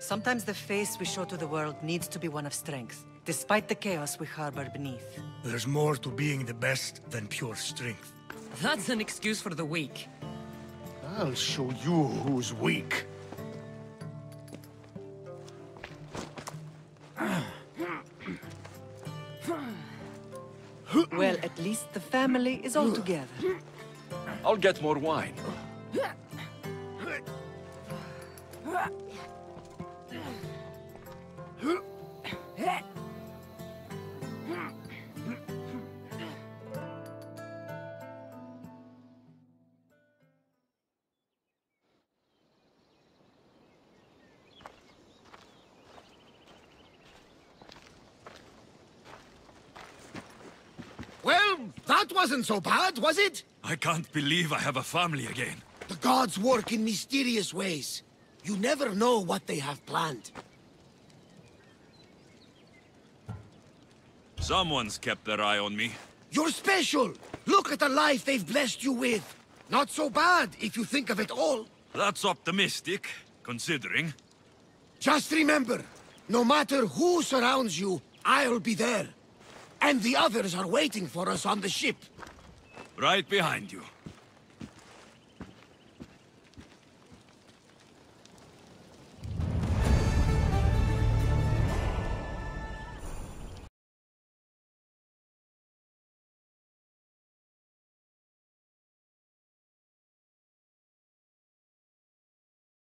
Sometimes the face we show to the world needs to be one of strength, despite the chaos we harbor beneath. There's more to being the best than pure strength. That's an excuse for the weak. I'll show you who's weak. Well, at least the family is all together. I'll get more wine. Well, that wasn't so bad, was it? I can't believe I have a family again. The gods work in mysterious ways. You never know what they have planned. Someone's kept their eye on me. You're special! Look at the life they've blessed you with! Not so bad, if you think of it all. That's optimistic, considering. Just remember, no matter who surrounds you, I'll be there. And the others are waiting for us on the ship. Right behind you.